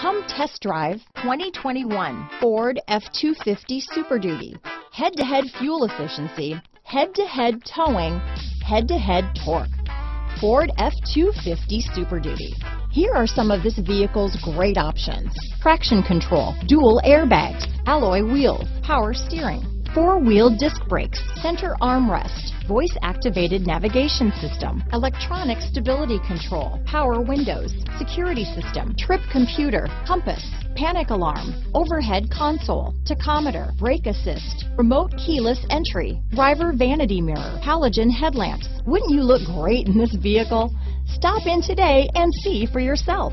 Come test drive 2021 Ford F-250 Super Duty. Head-to-head fuel efficiency, head-to-head towing, head-to-head torque. Ford F-250 Super Duty. Here are some of this vehicle's great options. Traction control, dual airbags, alloy wheels, power steering, four-wheel disc brakes, center armrest, voice-activated navigation system, electronic stability control, power windows, security system, trip computer, compass, panic alarm, overhead console, tachometer, brake assist, remote keyless entry, driver vanity mirror, halogen headlamps. Wouldn't you look great in this vehicle? Stop in today and see for yourself.